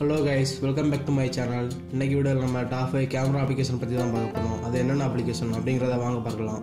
Hello guys welcome back to my channel இன்றைக்கி வீடியோவில் நம்ம டாஃபை கேமரா அப்ளிகேஷன் பற்றி தான் பார்க்க போகிறோம் அது என்னென்ன அப்ளிகேஷன் அப்படிங்கிறத வாங்க பார்க்கலாம்.